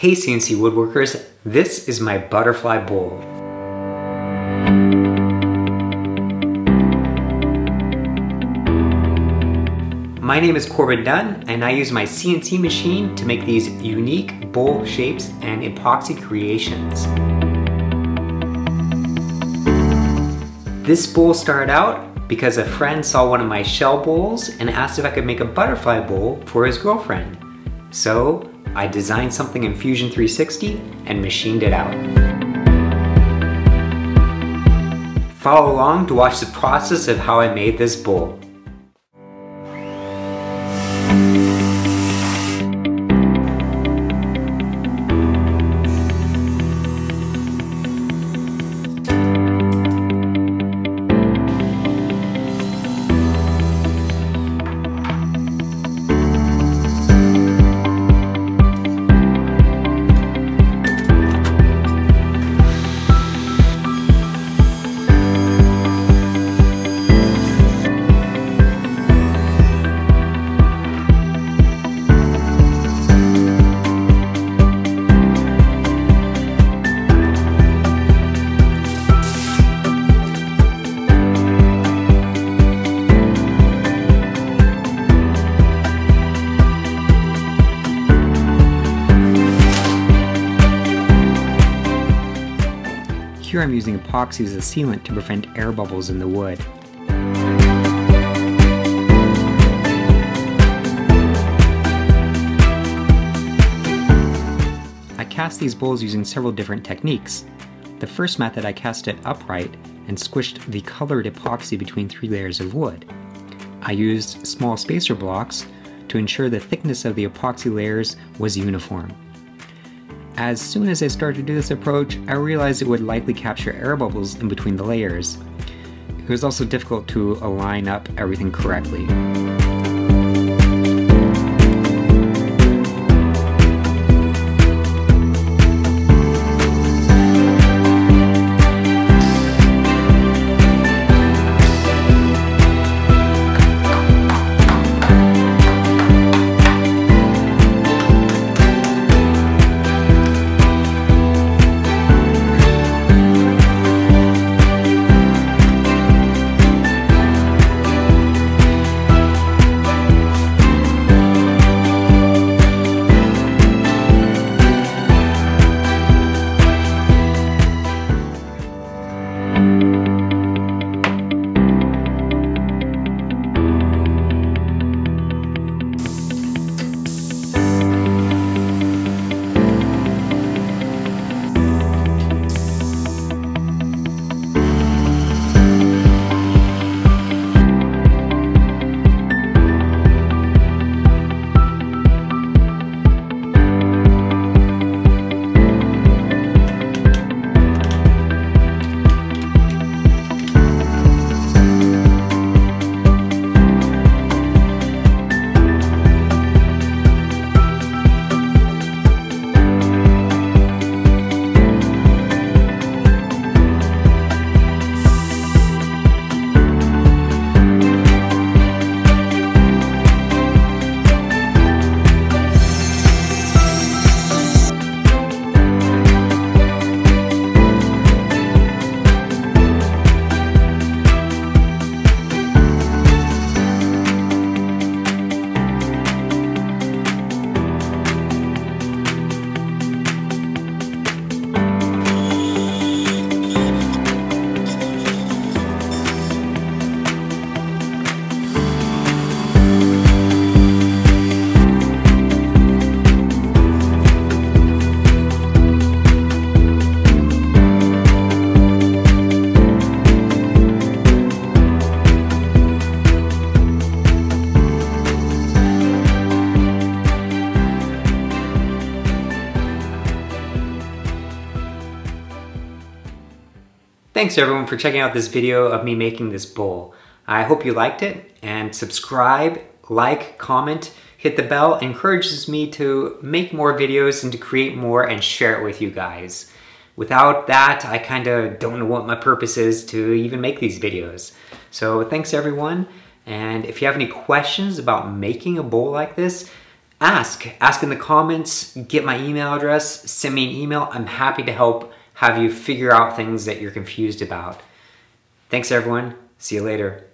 Hey CNC woodworkers, this is my butterfly bowl. My name is Corbin Dunn and I use my CNC machine to make these unique bowl shapes and epoxy creations. This bowl started out because a friend saw one of my shell bowls and asked if I could make a butterfly bowl for his girlfriend. So I designed something in Fusion 360 and machined it out. Follow along to watch the process of how I made this bowl. Here I'm using epoxy as a sealant to prevent air bubbles in the wood. I cast these bowls using several different techniques. The first method I cast it upright and squished the colored epoxy between three layers of wood. I used small spacer blocks to ensure the thickness of the epoxy layers was uniform. As soon as I started to do this approach, I realized it would likely capture air bubbles in between the layers. It was also difficult to align up everything correctly. Thanks everyone for checking out this video of me making this bowl. I hope you liked it and subscribe, like, comment, hit the bell encourages me to make more videos and to create more and share it with you guys. Without that, I kind of don't know what my purpose is to even make these videos. So thanks everyone. And if you have any questions about making a bowl like this, ask. Ask in the comments, get my email address, send me an email. I'm happy to help have you figure out things that you're confused about. Thanks everyone. See you later.